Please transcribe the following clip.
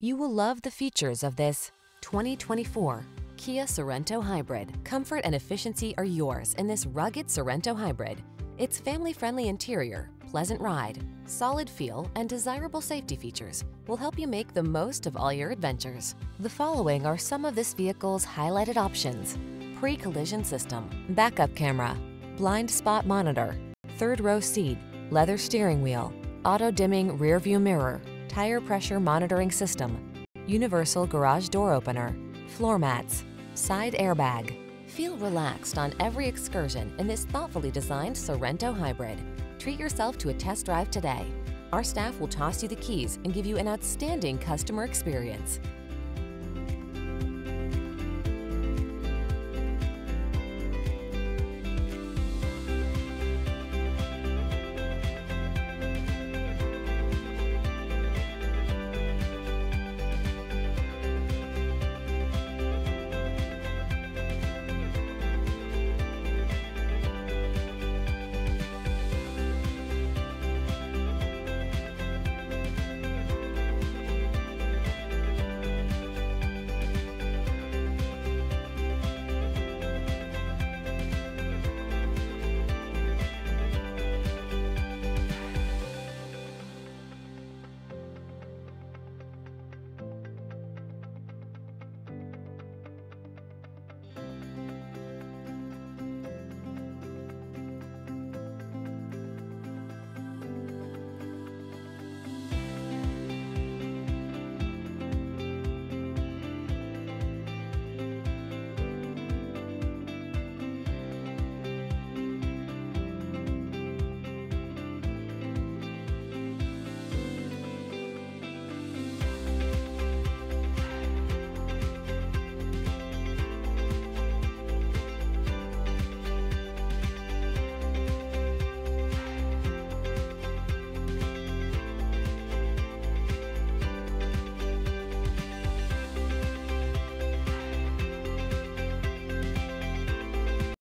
You will love the features of this 2024 Kia Sorento Hybrid. Comfort and efficiency are yours in this rugged Sorento Hybrid. Its family-friendly interior, pleasant ride, solid feel, and desirable safety features will help you make the most of all your adventures. The following are some of this vehicle's highlighted options. Pre-collision system, backup camera, blind spot monitor, third row seat, leather steering wheel, auto-dimming rear view mirror, tire pressure monitoring system, universal garage door opener, floor mats, side airbag. Feel relaxed on every excursion in this thoughtfully designed Sorento Hybrid. Treat yourself to a test drive today. Our staff will toss you the keys and give you an outstanding customer experience.